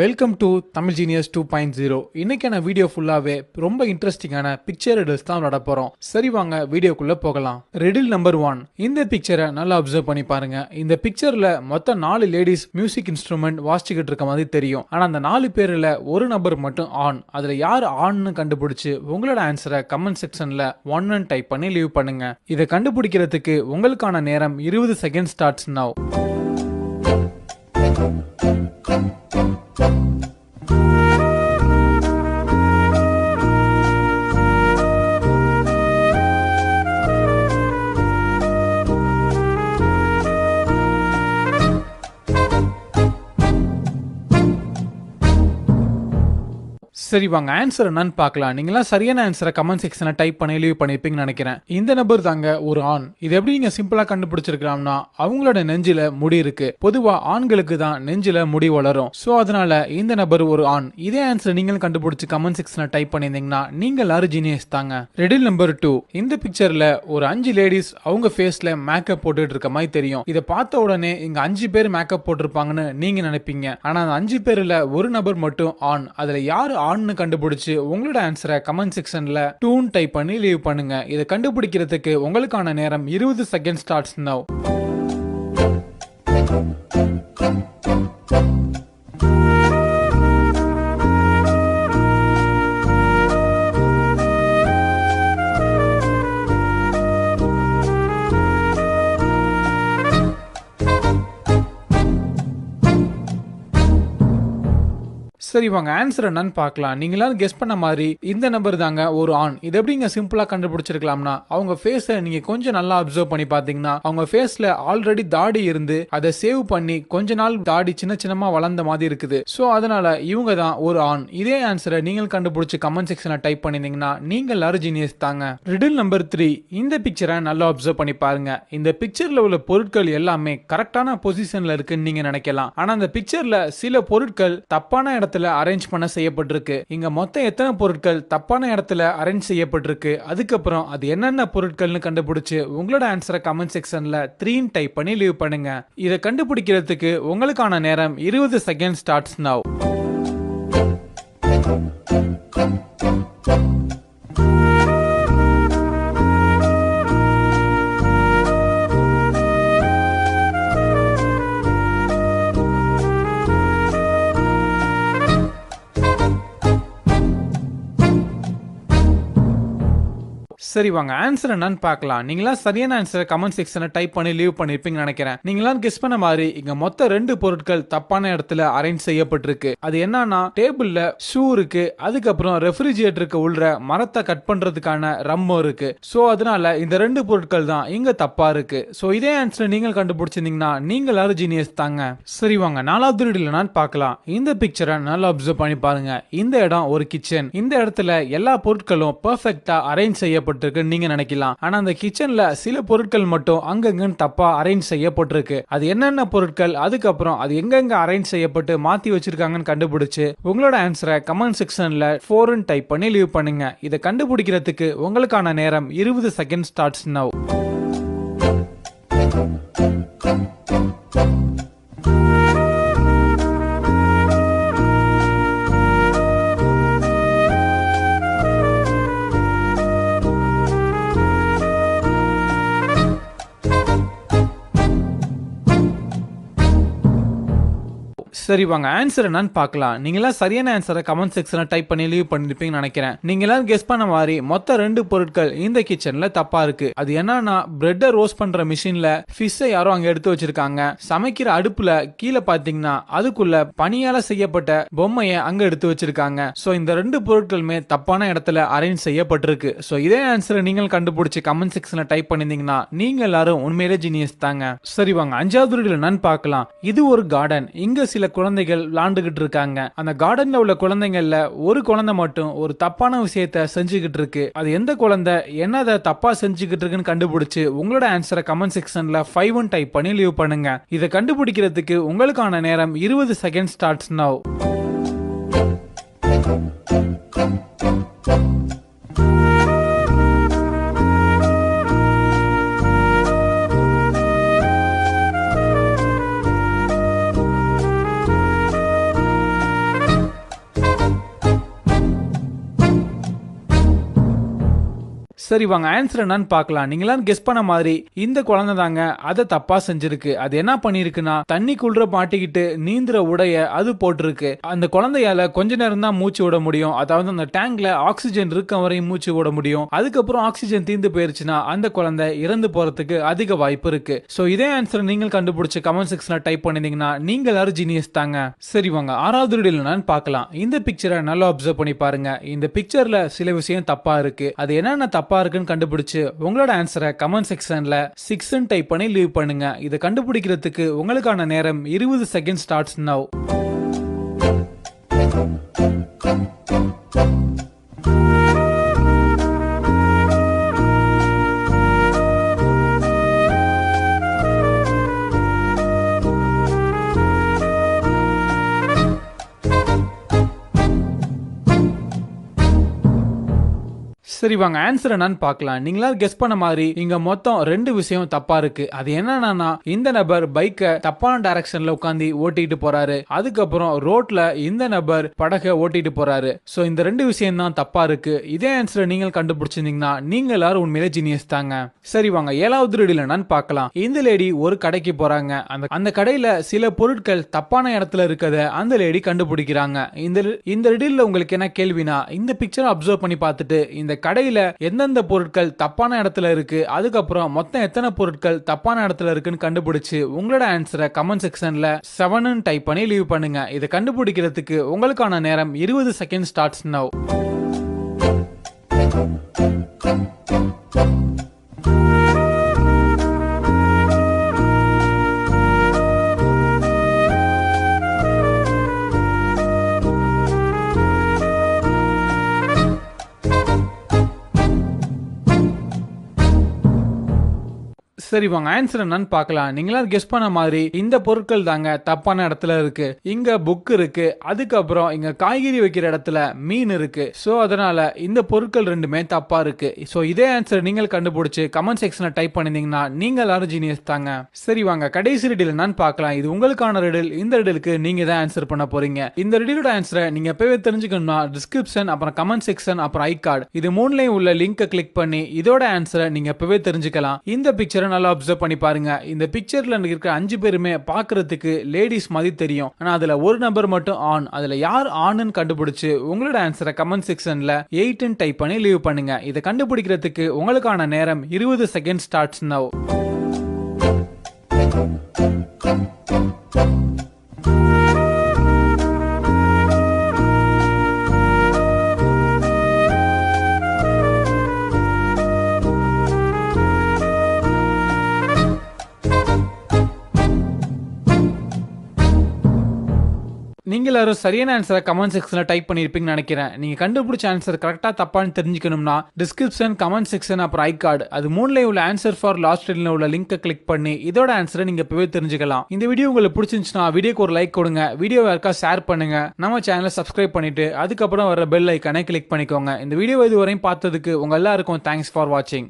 Welcome to Tamil genius two point zero இன்னைக்கான video ஃபுல்லாகவே ரொம்ப இன்ட்ரெஸ்டிங்கான பிக்சர் ரிடில்ஸ் தான் விளாட போகிறோம் சரி வாங்க வீடியோக்குள்ளே போகலாம். ரெடில் நம்பர் ஒன் இந்த பிக்சரை நல்லா அப்சர்வ் பண்ணி பாருங்க. இந்த பிக்சரில் மொத்தம் நாலு லேடிஸ் மியூசிக் இன்ஸ்ட்ருமெண்ட் வாசிச்சுக்கிட்டு இருக்க மாதிரி தெரியும். ஆனால் அந்த நாலு பேரில் ஒரு நபர் மட்டும் ஆன் அதில் யார் ஆன்னு கண்டுபிடிச்சு உங்களோட ஆன்சரை கமெண்ட் செக்ஷனில் ஒன்னு டைப் பண்ணி லீவ் பண்ணுங்க. இதை கண்டுபிடிக்கிறதுக்கு உங்களுக்கான நேரம் இருபது செகண்ட் ஸ்டார்ட்ஸ் நவ் சரி வாங்க ஆன்சர் என்னன்னு பார்க்கலாம். நீங்களாம் சரியான ஆன்சரை கமெண்ட் செக்ஷனை டைப் பண்ணி லீவ் பண்ணிருப்பீங்கன்னு நினைக்கிறேன். இந்த நபர் தாங்க ஒரு ஆண். இது எப்படி நீங்க சிம்பிளா கண்டுபிடிச்சிருக்கலாம்னா அவங்களோட நெஞ்சில முடி இருக்கு. பொதுவா ஆண்களுக்கு தான் நெஞ்சில முடி வளரும். ஸோ அதனால இந்த நபர் ஒரு ஆண். இதே ஆன்சர் நீங்களும் கண்டுபிடிச்சு கமெண்ட் செக்ஷனை டைப் பண்ணியிருந்தீங்கன்னா நீங்கள் எல்லாரும் ஜீனியஸ் தாங்க. ரெடில் நம்பர் டூ இந்த பிக்சர்ல ஒரு அஞ்சு லேடிஸ் அவங்க ஃபேஸ்ல மேக்கப் போட்டுட்டு இருக்க மாதிரி தெரியும். இதை பார்த்த உடனே இங்க அஞ்சு பேர் மேக்கப் போட்டிருப்பாங்கன்னு நீங்க நினைப்பீங்க. ஆனா அந்த அஞ்சு பேர்ல ஒரு நபர் மட்டும் ஆண். அதுல யாரு ஒன்னு கண்டுபிடிச்சு உங்களோட ஆன்சரை கமெண்ட் செக்ஷன்ல டூன் டைப் பண்ணி லீவ் பண்ணுங்க. இதை கண்டுபிடிக்கிறதுக்கு உங்களுக்கான நேரம் இருபது செகண்ட் ஸ்டார்ட்ஸ் நவ் சரி வாங்க ஆன்சர் என்னன்னு பார்க்கலாம். நீங்களாம் கெஸ் பண்ண மாதிரி இந்த நம்பர் தாங்க ஒரு ஆண். இது எப்படிங்க சிம்பிளா கண்டுபிடிச்சிருக்கலாம்னா அவங்க ஃபேஸை நீங்க கொஞ்சம் நல்லா அப்சர்வ் பண்ணி பாத்தீங்கன்னா அவங்க ஃபேஸ்ல ஆல்ரெடி தாடி இருந்து அதை சேவ் பண்ணி கொஞ்ச நாள் தாடி சின்ன சின்னமா வளர்ந்த மாதிரி இருக்குது. சோ அதனால இவங்க தான் ஒரு ஆண். இதே ஆன்சரை நீங்கள் கண்டுபிடிச்சு கமெண்ட் செக்ஷன்ல டைப் பண்ணிருந்தீங்கன்னா நீங்க எல்லாரும் ஜீனியஸ் தாங்க. ரிடில் நம்பர் த்ரீ இந்த பிக்சரை நல்லா அப்சர்வ் பண்ணி பாருங்க. இந்த பிக்சர்ல உள்ள பொருட்கள் எல்லாமே கரெக்டான பொசிஷன்ல இருக்குன்னு நீங்க நினைக்கலாம். ஆனா அந்த பிக்சர்ல சில பொருட்கள் தப்பான இடத்துல அரேஞ்ச் பண்ண செய்யப்பட்டிருக்கு. இங்க மொத்தம் எத்தனை பொருட்கள் தப்பான இடத்துல அரேஞ்ச் செய்யப்பட்டிருக்கு? அதுக்கப்புறம் அது என்னென்ன பொருட்கள்னு கண்டுபிடிச்சு உங்களோட ஆன்சரை கமெண்ட் செக்ஷன்ல த்ரீன் டைப் பண்ணி லீவ் பண்ணுங்க. இதை கண்டுபிடிக்கிறதுக்கு உங்களுக்கான நேரம் இருபது செகண்ட் ஸ்டார்ட்ஸ் நவ் சரி வாங்க ஆன்சர் என்னன்னு பார்க்கலாம். நீங்களா சரியான ஆன்சரை கமெண்ட் செக்ஷனை டைப் பண்ணி லீவ் பண்ணிருப்பீங்கன்னு நினைக்கிறேன். நீங்களா கெஸ் பண்ண மாதிரி இங்க மொத்த ரெண்டு பொருட்கள் தப்பான இடத்துல அரேஞ்ச் செய்யப்பட்டிருக்கு. அது என்னன்னா டேபிள்ல ஷூ இருக்கு அதுக்கப்புறம் ரெஃப்ரிஜிரேட்டருக்கு உள்ள மரத்தை கட் பண்றதுக்கான ரம்மம் இருக்கு. சோ அதனால இந்த ரெண்டு பொருட்கள் தான் இங்க தப்பா இருக்கு. சோ இதே ஆன்சர் நீங்கள் கண்டுபிடிச்சிருந்தீங்கன்னா நீங்கள் எல்லாரும் ஜீனியஸ் தாங்க. சரி வாங்க நாலாவது ரீடில் பார்க்கலாம். இந்த பிக்சரை நல்லா அப்சர்வ் பண்ணி பாருங்க. இந்த இடம் ஒரு கிச்சன் இந்த இடத்துல எல்லா பொருட்களும் பர்ஃபெக்டா அரேஞ்ச் செய்யப்பட்டு நீங்க நினைக்கலாம். ஆனா அந்த கிச்சன்ல சில பொருட்கள் மட்டும் அங்கங்கன்னு தப்பா அரேஞ்ச் செய்யப்பட்டிருக்கு. அது என்னென்ன பொருட்கள் அதுக்கப்புறம் அது எங்கெங்க அரேஞ்ச் செய்யப்பட்டு மாத்தி வச்சிருக்காங்கன்னு கண்டுபிடிச்சு உங்களோட ஆன்சரை கமெண்ட் செக்ஷன்ல ஃபோர்னு டைப் பண்ணி லீவ் பண்ணுங்க. இதை கண்டுபிடிக்கிறதுக்கு உங்களுக்கான நேரம் இருபது செகண்ட் ஸ்டார்ட்ஸ் நவ் சரி வாங்க ஆன்சர் என்னன்னு பார்க்கலாம். நீங்களாம் சரியான ஆன்சரை கமெண்ட் செக்ஷனில் டைப் பண்ணி லீவ் பண்ணிருப்பீங்கன்னு நினைக்கிறேன். நீங்க எல்லாரும் கெஸ் பண்ண மாதிரி மொத்த ரெண்டு பொருட்கள் இந்த கிச்சன்ல தப்பா இருக்கு. அது என்னன்னா பிரெட்டை ரோஸ்ட் பண்ற மிஷின்ல ஃபிஷ்ஷை யாரோ அங்க எடுத்து வச்சிருக்காங்க. சமைக்கிற அடுப்புல கீழே பாத்தீங்கன்னா அதுக்குள்ள பனியால செய்யப்பட்ட பொம்மையை அங்க எடுத்து வச்சிருக்காங்க. சோ இந்த ரெண்டு பொருட்களுமே தப்பான இடத்துல அரேஞ்ச் செய்யப்பட்டிருக்கு. சோ இதே ஆன்சரை நீங்கள் கண்டுபிடிச்சு கமெண்ட் செக்ஷன்ல டைப் பண்ணிருந்தீங்கன்னா நீங்க எல்லாரும் உண்மையிலே ஜீனியஸ் தாங்க. சரி வாங்க அஞ்சாவது ரீடில் என்னன்னு பார்க்கலாம். இது ஒரு கார்டன் இங்க சில குழந்தைகள் விளாண்டுகிட்டு இருக்காங்க. அந்த கார்டன்ல உள்ள குழந்தைங்கள்ல ஒரு குழந்தை மட்டும் ஒரு தப்பான விஷயத்த செஞ்சுக்கிட்டு இருக்கு. அது எந்த குழந்தை? என்னதை தப்பா செஞ்சுக்கிட்டு இருக்குன்னு கண்டுபிடிச்சு உங்களோட ஆன்சரை கமெண்ட் செக்ஷன்ல ஃபைவ் ஒன் டைப் பண்ணி லீவ் பண்ணுங்க. இதை கண்டுபிடிக்கிறதுக்கு உங்களுக்கான நேரம் இருபது செகண்ட் ஸ்டார்ட்ஸ் நவ் சரி வாங்க ஆன்சர் என்னன்னு பார்க்கலாம். நீங்களாம் கெஸ் பண்ண மாதிரி இந்த குழந்தை தாங்க அதை தப்பா செஞ்சிருக்கு. அது என்ன பண்ணிருக்குன்னா தண்ணிக்குள்ள மாட்டிக்கிட்டு நீந்துற உடைய அது போட்டிருக்கு. அந்த குழந்தையால கொஞ்ச நேரம் தான் மூச்சு விட முடியும். அதாவது அந்த டேங்க்ல ஆக்சிஜன் இருக்க வரையும் மூச்சு விட முடியும். அதுக்கப்புறம் ஆக்சிஜன் தீர்ந்து போயிருச்சுன்னா அந்த குழந்தை இறந்து போறதுக்கு அதிக வாய்ப்பு இருக்கு. ஸோ இதே ஆன்சர் நீங்கள் கண்டுபிடிச்ச கமெண்ட் செக்ஷன்ல டைப் பண்ணிருந்தீங்கன்னா நீங்க எல்லாரும் ஜீனியஸ் தாங்க? சரி வாங்க. ஆறாவது ரீடில் நான் பார்க்கலாம். இந்த பிக்சரை நல்லா அப்சர்வ் பண்ணி பாருங்க. இந்த பிக்சர்ல சில விஷயம் தப்பா இருக்கு. அது என்னென்ன தப்பா இருக்குன்னு கண்டுபிடிச்சு உங்களோட ஆன்சரை கமெண்ட் செக்ஷன்ல சிக்ஸ் டைப் பண்ணி லீவ் பண்ணுங்க. இதை கண்டுபிடிக்கிறதுக்கு உங்களுக்கான நேரம் இருபது செகண்ட் ஸ்டார்ட்ஸ் நவ் சரி வாங்க ஆன்சர் என்னன்னு பார்க்கலாம். நீங்களா கெஸ் பண்ண மாதிரி இங்க மொத்தம் ரெண்டு விஷயம் தப்பா இருக்கு. அது என்னன்னா இந்த நபர் பைக்கை தப்பான டைரக்ஷன்ல உட்காந்து ஓட்டிட்டு போறாரு. அதுக்கப்புறம் ரோட்ல இந்த நபர் படகை ஓட்டிட்டு போறாரு. சோ இந்த ரெண்டு விஷயம் தான் தப்பா இருக்கு. இதே ஆன்சர் நீங்கள் கண்டுபிடிச்சிருந்தீங்கன்னா நீங்க எல்லாரும் உண்மையிலே ஜீனியஸ் தாங்க. சரி வாங்க ஏழாவது ரெடியில் என்னன்னு பார்க்கலாம். இந்த லேடி ஒரு கடைக்கு போறாங்க. அந்த அந்த கடையில சில பொருட்கள் தப்பான இடத்துல இருக்கத அந்த லேடி கண்டுபிடிக்கிறாங்க. இந்த இந்த ரெடியில் உங்களுக்கு என்ன கேள்வினா இந்த பிக்சரை அப்சர்வ் பண்ணி பார்த்துட்டு இந்த கடையில எந்தெந்த பொருட்கள் தப்பான இடத்துல இருக்கு அதுக்கப்புறம் மொத்தம் எத்தனை பொருட்கள் தப்பான இடத்துல இருக்குன்னு கண்டுபிடிச்சு உங்களோட ஆன்சரை கமெண்ட் செக்ஷன்ல செவன் டைப் பண்ணி லீவ் பண்ணுங்க. இதை கண்டுபிடிக்கிறதுக்கு உங்களுக்கான நேரம் இருபது செகண்ட் ஸ்டார்ட்ஸ் நவ் சரி வாங்க ஆன்சர் என்னன்னு பார்க்கலாம். நீங்களா கெஸ் பண்ண மாதிரி இந்த பொருட்கள் தாங்க தப்பான இடத்துல இருக்கு. இங்க புக் இருக்கு. அதுக்கப்புறம் இங்க காய்கறி வைக்கிற இடத்துல மீன் இருக்கு. சோ அதனால இந்த பொருட்கள் ரெண்டுமே தப்பா இருக்கு. சோ இதே ஆன்சர் நீங்கள் கண்டுபிடிச்சு கமெண்ட் செக்ஷன்ல டைப் பண்ணிருந்தீங்கன்னா நீங்க எல்லாரும் ஜீனியஸ் தாங்க. சரி வாங்க. கடைசி ரெடில் என்னன்னு பார்க்கலாம். இது உங்களுக்கான ரெடில் இந்த ரெடிலுக்கு நீங்க தான் ஆன்சர் பண்ண போறீங்க. இந்த ரெடிலோட ஆன்சரை நீங்க எப்பவே தெரிஞ்சுக்கணும்னா டிஸ்கிரிப்ஷன் அப்புறம் கமெண்ட் செக்ஷன் அப்புறம் ஐ கார்டு இது மூணுலயும் உள்ள லிங்கை கிளிக் பண்ணி இதோட ஆன்சரை நீங்க எப்பவே தெரிஞ்சுக்கலாம். இந்த பிக்சரை நல்லா அப்சர்வ் பண்ணி பாருங்க. இந்த பிக்சர்ல இருக்கிற அஞ்சு பேருமே பாக்குறதுக்கு லேடிஸ் மாதிரி தெரியும். ஆனா அதுல ஒரு நம்பர் மட்டும் ஆன் அதுல யார் ஆன்னு கண்டுபிடிச்சு உங்களோட ஆன்சரை கமெண்ட் செக்ஷன்ல எயிட்னு டைப் பண்ணி லீவ் பண்ணுங்க. இதை கண்டுபிடிக்கிறதுக்கு உங்களுக்கான நேரம் இருபது செகண்ட் ஸ்டார்ட்ஸ் நவ் எல்லாரும் சரியான ஆன்சரை கமெண்ட் செக்ஷனில் டைப் பண்ணிருப்பீங்கன்னு நினைக்கிறேன். நீங்கள் கண்டுபிடிச்ச ஆன்சர் கரெக்டாக தப்பான்னு தெரிஞ்சுக்கணும்னா டிஸ்கிரிப்ஷன் கமெண்ட் செக்ஷன் அப்புறம் ஐ கார்டு அது மூணுல உள்ள ஆன்சர் ஃபார் லாஸ்ட் உள்ள லிங்கை கிளிக் பண்ணி இதோட ஆன்சரை நீங்கள் இப்போவே தெரிஞ்சுக்கலாம். இந்த வீடியோ உங்களுக்கு பிடிச்சிருந்துச்சுன்னா வீடியோக்கு ஒரு லைக் கொடுங்க. வீடியோ யாருக்கா ஷேர் பண்ணுங்க. நம்ம சேனலை சப்ஸ்கிரைப் பண்ணிட்டு அதுக்கப்புறம் வர பெல் ஐக்கனை கிளிக் பண்ணிக்கோங்க. இந்த வீடியோ இதுவரையும் பார்த்ததுக்கு உங்கள் எல்லாருக்கும் தேங்க்ஸ் ஃபார் வாட்சிங்